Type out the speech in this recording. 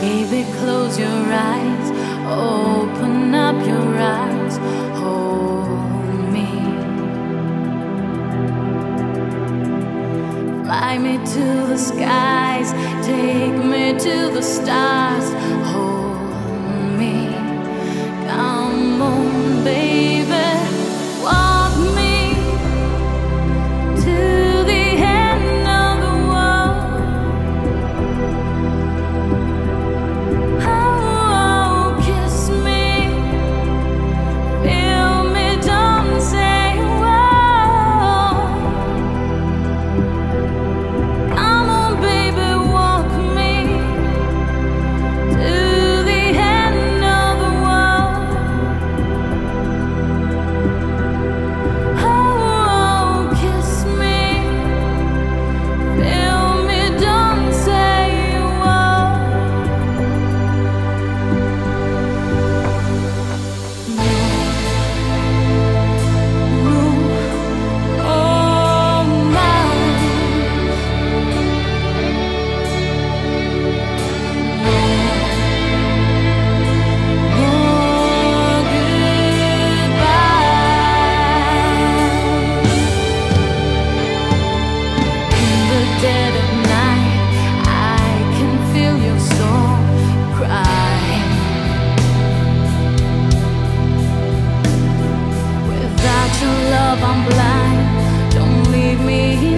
Baby, close your eyes, open up your eyes, hold me. Fly me to the skies, take me to the stars, love, I'm blind. Don't leave me